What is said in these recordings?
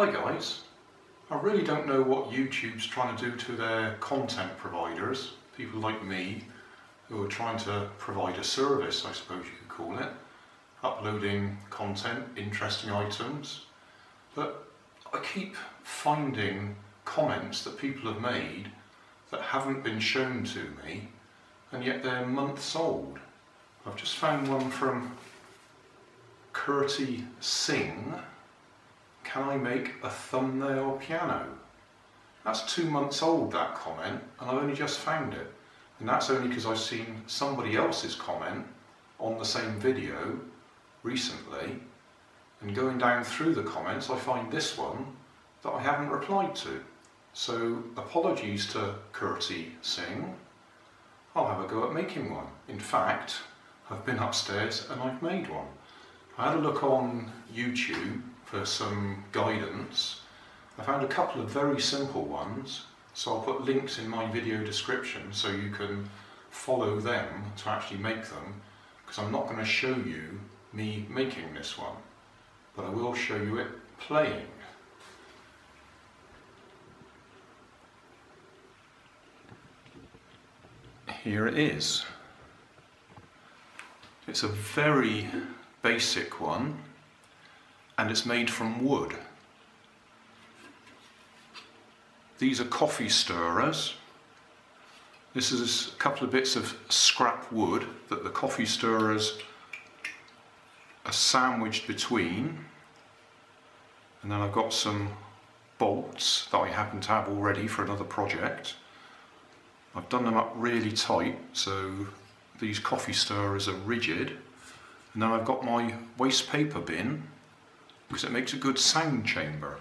Hi guys. I really don't know what YouTube's trying to do to their content providers, people like me, who are trying to provide a service, I suppose you could call it, uploading content, interesting items. But I keep finding comments that people have made that haven't been shown to me, and yet they're months old. I've just found one from Kirti Singh. Can I make a thumbnail piano? That's two months old, that comment, and I've only just found it. And that's only because I've seen somebody else's comment on the same video recently. And going down through the comments, I find this one that I haven't replied to. So apologies to Kirti Singh. I'll have a go at making one. In fact, I've been upstairs and I've made one. I had a look on YouTube for some guidance. I found a couple of very simple ones, so I'll put links in my video description so you can follow them to actually make them, because I'm not going to show you me making this one, but I will show you it playing. Here it is. It's a very basic one and it's made from wood. These are coffee stirrers. This is a couple of bits of scrap wood that the coffee stirrers are sandwiched between. And then I've got some bolts that I happen to have already for another project. I've done them up really tight so these coffee stirrers are rigid. And then I've got my waste paper bin because it makes a good sound chamber.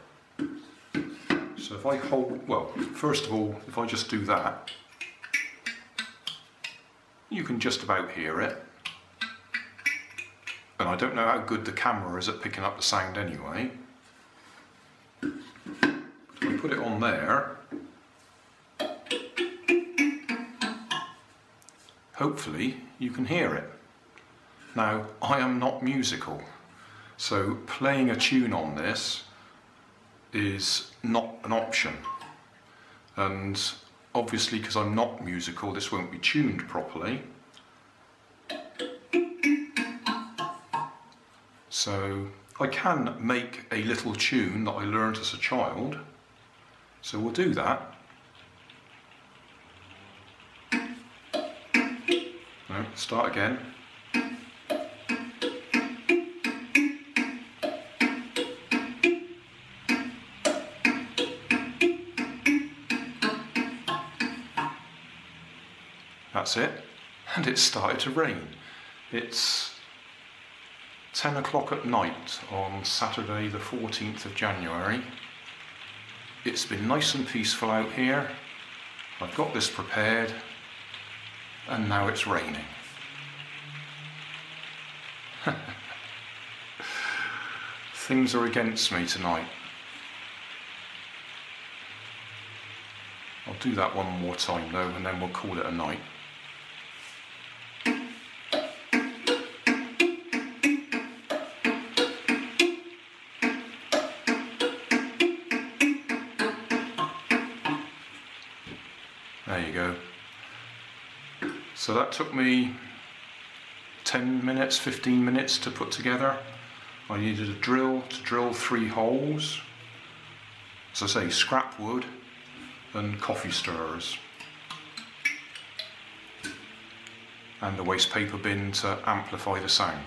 So if I hold, well, first of all, if I just do that, you can just about hear it. And I don't know how good the camera is at picking up the sound anyway. But if I put it on there, hopefully you can hear it. Now, I am not musical, so playing a tune on this is not an option. And obviously, because I'm not musical, this won't be tuned properly. So I can make a little tune that I learned as a child. So we'll do that. No, start again. That's it. And it started to rain. It's 10 o'clock at night on Saturday the 14th of January. It's been nice and peaceful out here. I've got this prepared and now it's raining. Things are against me tonight. I'll do that one more time though and then we'll call it a night. There you go. So that took me 10 minutes, 15 minutes to put together. I needed a drill to drill three holes. As I say, scrap wood and coffee stirrers. And the waste paper bin to amplify the sound.